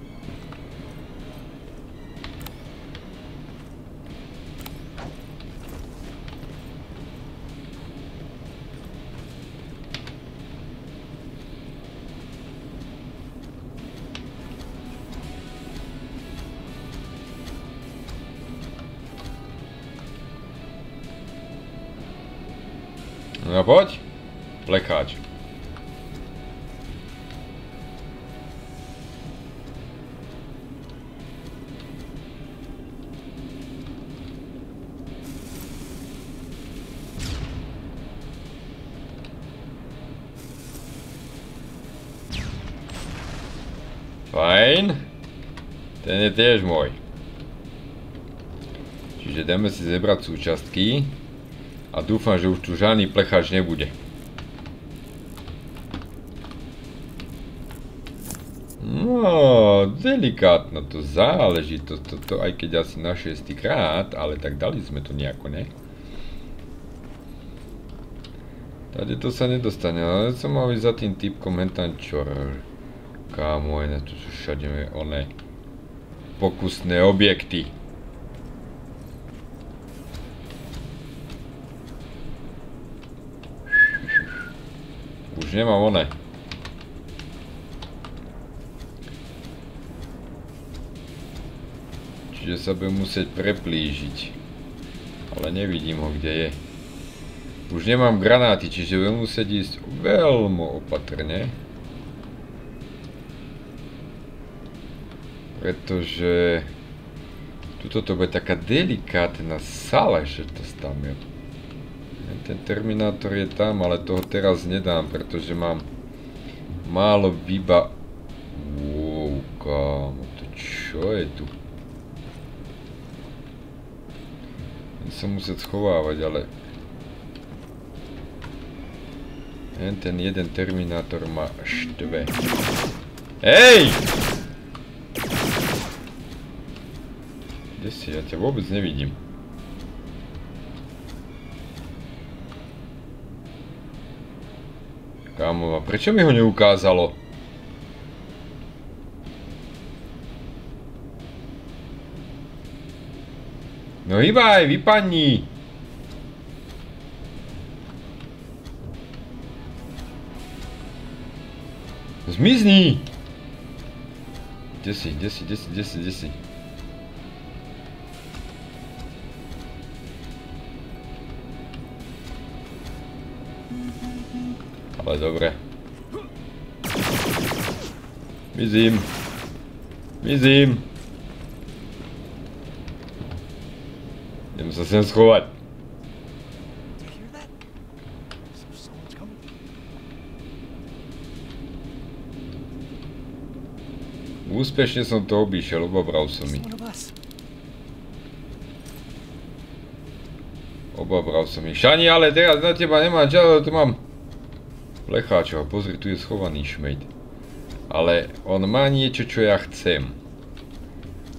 Tiež môj. Čiže dáme si zebrať súčastky. A dúfam, že už tu žiadny plecháč nebude. No, delikátno to záleží, to, to, to aj keď asi na 6 krát, ale tak dali sme to nejako, ne? Tady to sa nedostane, ale som mal za tým typkom hentan čo... Kámo, tu sú všade one pokusné objekty. Už nemám one. Čiže sa budem musieť preplížiť. Ale nevidím ho, kde je. Už nemám granáty, čiže budem musieť ísť veľmi opatrne. Pretože... Tuto to bude taká delikátna sala, že to stavia. Ten Terminátor je tam, ale toho teraz nedám, pretože mám málo výba... Wow, kámo, to čo je tu? Budem sa musieť schovávať, ale... Ten jeden Terminátor ma štve. Hej! Si? Ja ťa vôbec nevidím. Kámo, a prečo mi ho neukázalo? No hýbaj, vypadni! Zmizni! Kde si, kde si, kde si, kde si, kde si? Ale dobre. Mizím. Mizím. Idem sa sem schovať. Úspešne som to obišiel, obabral som ich. Obabral som ich. Šani, ale teraz na teba nemám čas, tu mám plecháčov. Pozri, tu je schovaný šmejd. Ale on má niečo, čo ja chcem.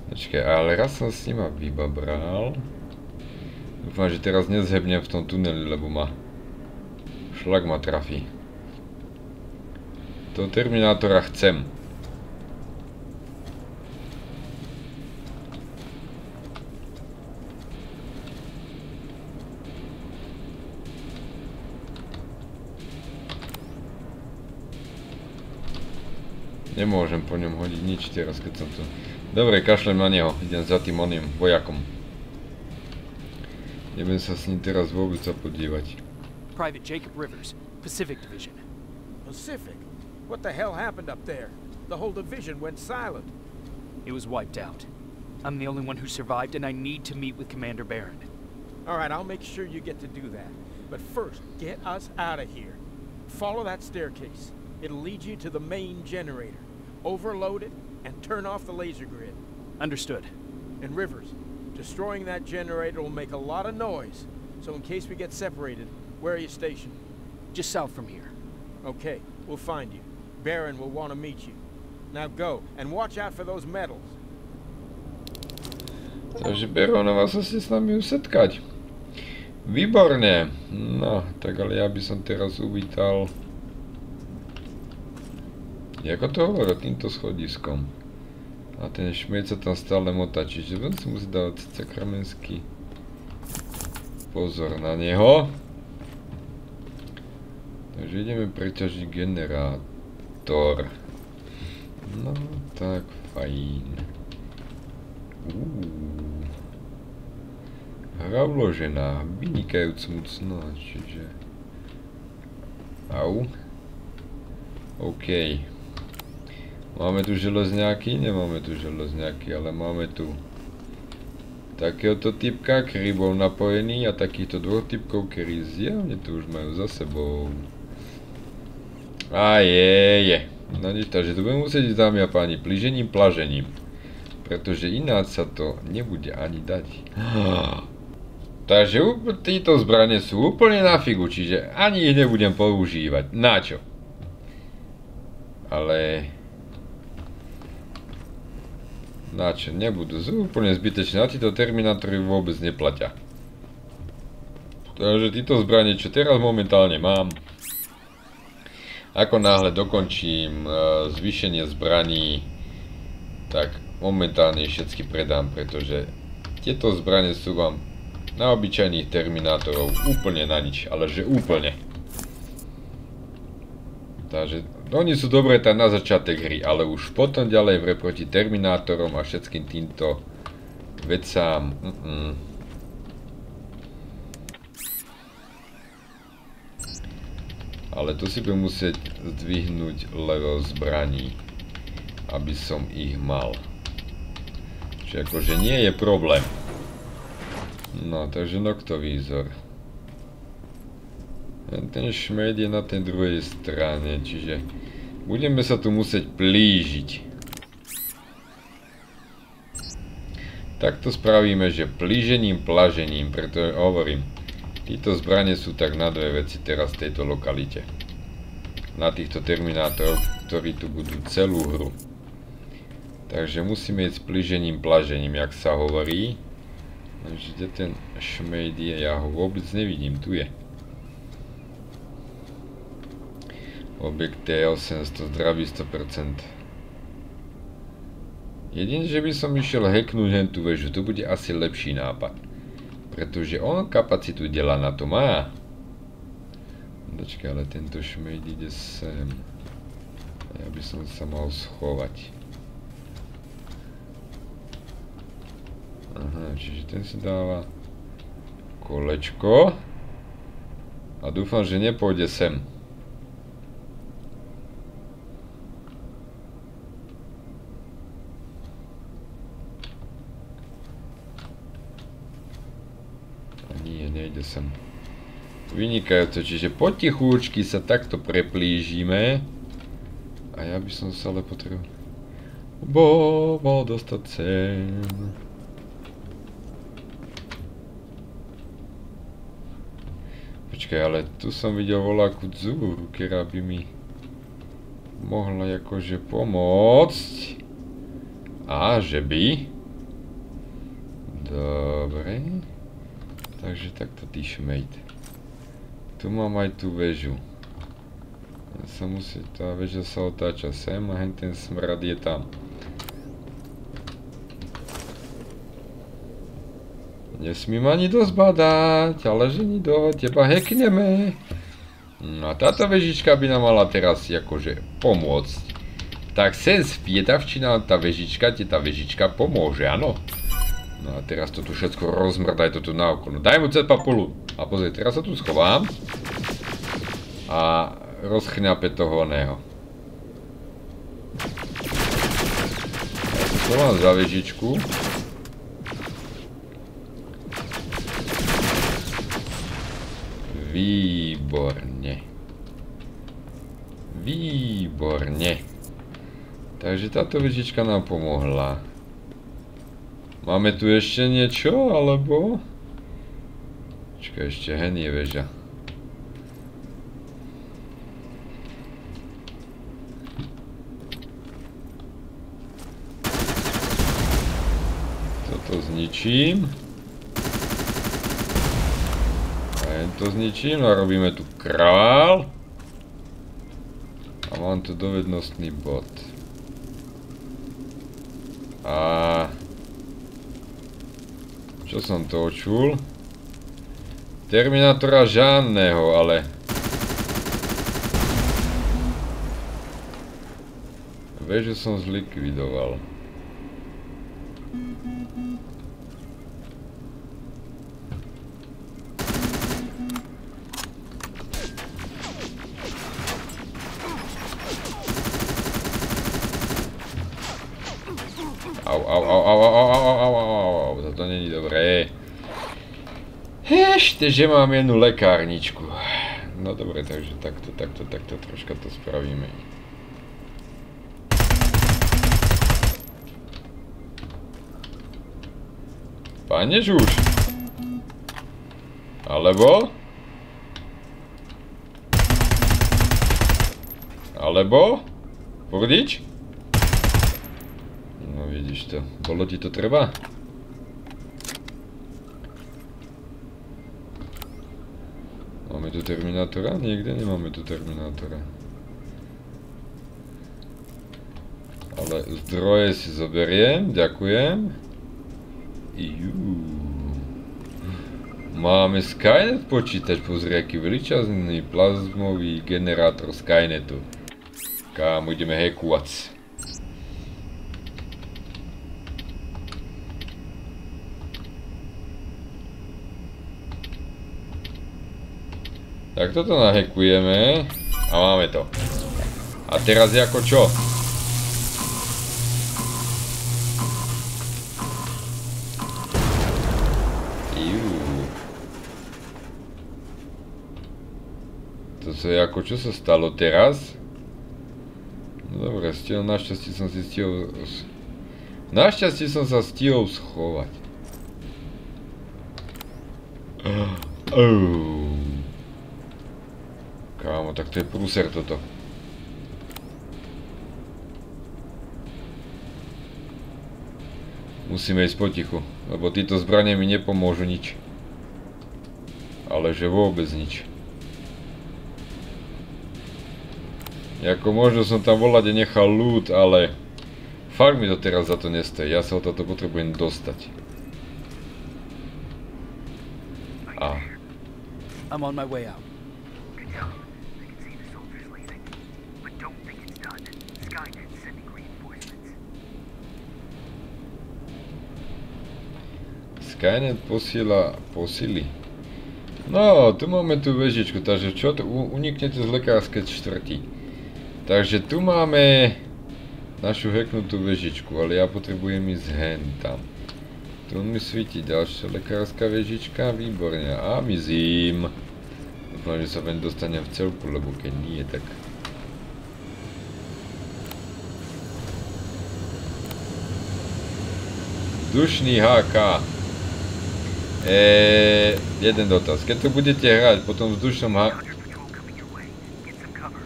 Počkaj, ale raz som s nima vybabral. Dúfam, že teraz nezhebnem v tom tuneli, lebo ma... Šlak ma trafí. Toho Terminátora chcem. Nemôžem po ňom hodiť nič teraz, keď som tu. Dobre, kašlem na neho. Idem za tým oným vojakom. Nebudem sa s ním teraz vôbec sa podívať. Private Jacob Rivers, Pacific Division. Pacific? What the hell happened up there? The whole division went silent. It was wiped out. I'm the only one who survived, and I need to meet with Commander Barron. All right, I'll make sure you get to do that. But first, get us out of here. Follow that staircase. It'll lead you to the main generator. Overload it and turn off the laser grid. Understood. And Rivers, destroying that generator will make a lot of noise. So in case we get separated, where are you stationed? Just south from here. Okay, we'll find you. Baron will want to meet you. Now go, and watch out for those medals. Takže Beronova sa si s nami usetkať. Výborne. No, tak ale ja by som teraz uvítal... Ako to hovorí týmto schodiskom? A ten šmeď sa tam stále motá, čiže budem si musieť dávať sakramenský pozor na neho. Takže ideme preťažiť generátor. No, tak fajn. Uuu. Hra vložená, vynikajúcu cno, čiže... Au. OK. Máme tu železňáky? Nemáme tu železňáky, ale máme tu takéhoto typka, ktorý bol napojený a takýchto dvoch typkov, ktorí zjavne tu už majú za sebou. A je, je. No nič, takže to budeme musieť ísť, dámy a páni, plížením, plažením. Pretože ináč sa to nebude ani dať. Takže títo zbranie sú úplne na figu, čiže ani ich nebudem používať. Na čo? Ale... Čo? Nebudú. Úplne zbytečné. A títo terminátory vôbec neplatia. Takže títo zbranie, čo teraz momentálne mám, ako náhle dokončím uh, zvýšenie zbraní, tak momentálne všetky predám, pretože tieto zbranie sú vám na obyčajných terminátorov úplne na nič, ale že úplne. Takže oni sú dobré tam na začiatek hry, ale už potom ďalej v proti terminátorom a všetkým týmto vecám. Mm -mm. Ale tu si budem musieť zdvihnúť level zbraní, aby som ich mal. Čiže akože nie je problém. No, takže noktovýzor. Ten šmed je na tej druhej strane, čiže budeme sa tu musieť plížiť. Takto spravíme, že plížením, plažením, pretože hovorím, títo zbranie sú tak na dve veci teraz v tejto lokalite. Na týchto terminátorov, ktorí tu budú celú hru. Takže musíme ísť plížením, plažením, jak sa hovorí. Takže kde ten šmejd je? Ja ho vôbec nevidím, tu je. Objekt T800, zdravý 100%. Jedine, že by som išiel hacknúť hen tú väžu, to bude asi lepší nápad. Pretože on kapacitu dela na to má. Počkaj, ale tento šmejd ide sem. Ja by som sa mal schovať. Aha, čiže ten si dáva kolečko. A dúfam, že nepôjde sem. Nejde sem. Vynikajúce, čiže potichúčky sa takto preplížime. A ja by som sa ale potreboval... Bo, bo, dostať sem. Počkaj, ale tu som videl voláku dzúru, ktorá by mi mohla akože pomôcť. A, že by? Dobre. Takže takto šmejt. Tu mám aj tú väžu. Sa musí, tá väža sa otáča sem a hen ten smrad je tam. Nesmím ani dozbadať, ale že ni do teba hekneme. No a táto vežička by nám mala teraz akože pomôcť. Tak sem spiedavčina, tá vežička, ti tá vežička pomôže, áno? No a teraz to tu všetko rozmrdaj to tu na oko. No daj mu c papulu. A pozri, teraz sa tu schovám. A rozchňape toho oného. Ja tu schovám za vežičku. Výborne. Výborne. Takže táto vežička nám pomohla. Máme tu ešte niečo, alebo... Počkaj, ešte hen je väža. Toto zničím. A jen to zničím a robíme tu král. A mám tu dovednostný bod. A... Čo som to očul? Terminátora žádného, ale... Vežu som zlikvidoval. Ešte, že mám jednu lekárničku. No dobre, takže takto, takto, takto troška to spravíme. Pane žuž. Alebo? Alebo? Pohodič? vidíš to. Bolo ti to treba? Máme tu Terminátora? Niekde nemáme tu Terminátora. Ale zdroje si zoberiem, ďakujem. Jú. Máme Skynet počítať, pozri, aký veličazný plazmový generátor Skynetu. Kam ideme hekovať. Tak toto nahekujeme. A máme to. A teraz je ako čo? sa, ako čo sa stalo teraz? No dobre, stihol, našťastie som si stihol... Našťastie som sa stihol schovať. Oh. Kámo, tak to je prúser toto. Musíme ísť potichu, lebo títo zbranie mi nepomôžu nič. Ale že vôbec nič. Jako možno som tam volať nechal loot, ale fakt mi to teraz za to nestojí. Ja sa o toto potrebujem dostať. A. I'm on my way out. Skynet posiela posily. No, tu máme tú vežičku, takže čo to, u, uniknete z lekárskej čtvrti. Takže tu máme našu hacknutú vežičku, ale ja potrebujem ísť hen tam. Tu mi svíti ďalšia lekárska vežička, výborne. A mizím. Dúfam, že sa ven dostanem v celku, lebo keď nie, tak... Dušný HK. Eee, jeden dotaz. Keď to budete hrať po tom vzdušnom H... Hunter patrol coming your way. Get some cover.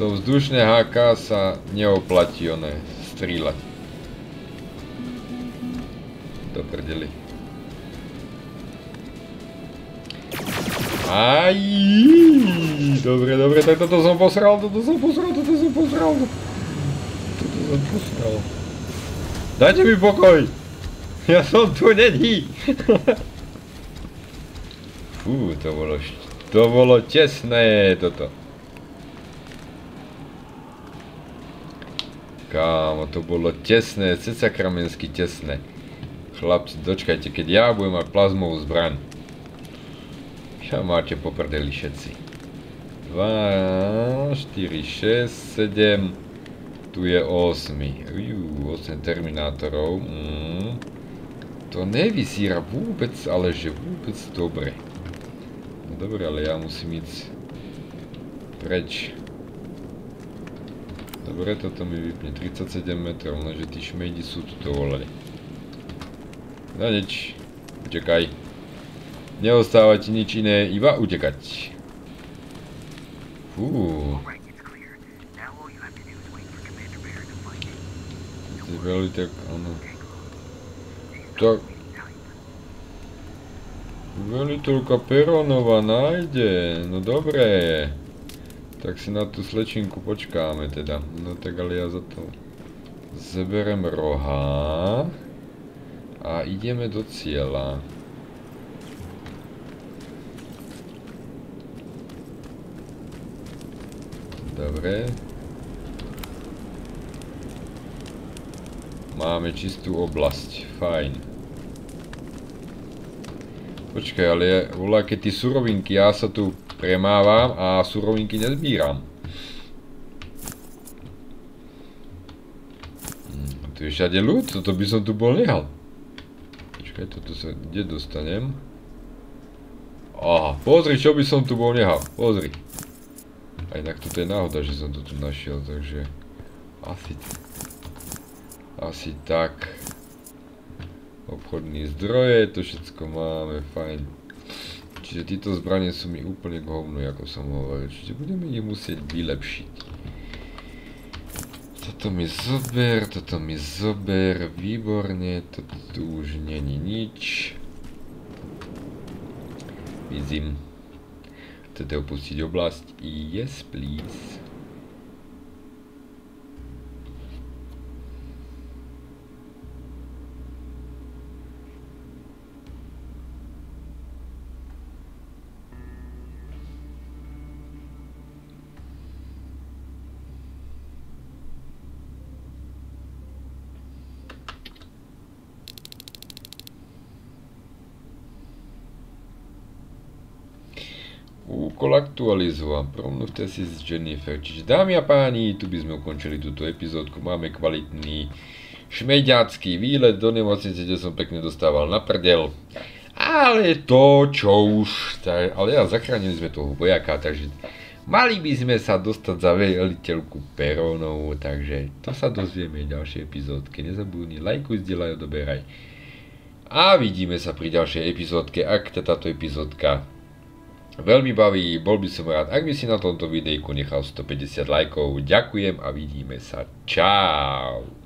To vzdušné HK sa neoplatí, one, střílať. Do prdeli. Aj, dobre, dobre, tak toto som posral, toto som posral, toto som posral. Toto som posral. Dajte mi pokoj. Ja som tu není. Fú, to bolo, to bolo tesné toto. Kámo, to bolo tesné, ceca kramensky tesné. Chlapci, dočkajte, keď ja budem mať plazmovú zbraň. Čo máte po prdeli všetci? 2, 4, 6, 7, tu je 8. Ujú, 8 terminátorov. Mm. To nevyzerá vôbec, ale že vôbec dobre. No dobre, ale ja musím ísť preč. Dobre, toto mi vypne 37 metrov, lenže tí šmejdi sú tu dovolali. No nič, utekaj. Neostáva ti nič iné, iba utekať. Fú, veľmi tak, áno. Tak, veliteľka Peronova nájde, no dobré. Tak si na tú slečinku počkáme teda. No tak ale ja za to zeberem roha a ideme do cieľa. Dobre. Máme čistú oblasť, fajn. Počkaj, ale volá, keď tie surovinky, ja sa tu premávam a surovinky nezbíram. Hm, tu je všade ľud, toto by som tu bol nehal. Počkaj, toto sa, kde dostanem? Aha, pozri, čo by som tu bol nehal, pozri. A inak toto je náhoda, že som to tu našiel, takže asi, asi tak. Obchodní zdroje, to všetko máme, fajn. Čiže títo zbranie sú mi úplne k hovnu, ako som hovoril, čiže budeme ich musieť vylepšiť. Toto mi zober, toto mi zober, výborne, toto tu už není nič. Vizím. Chcete opustiť oblasť? Yes, please. Úkol aktualizovan. Promluvte si s Jennifer. Čiže dámy a páni, tu by sme ukončili túto epizódku. Máme kvalitný šmejďácky výlet do nemocnice, kde som pekne dostával na prdel. Ale to, čo už, tak, ale ja zachránili sme toho vojaka, takže mali by sme sa dostať za veliteľku Perónovú, takže to sa dozvieme v ďalšej epizódke. Nezabudni, lajkuj, zdieľaj, odoberaj. A vidíme sa pri ďalšej epizódke, ak táto epizódka veľmi baví, bol by som rád, ak by si na tomto videjku nechal 150 lajkov. Ďakujem a vidíme sa. Čau.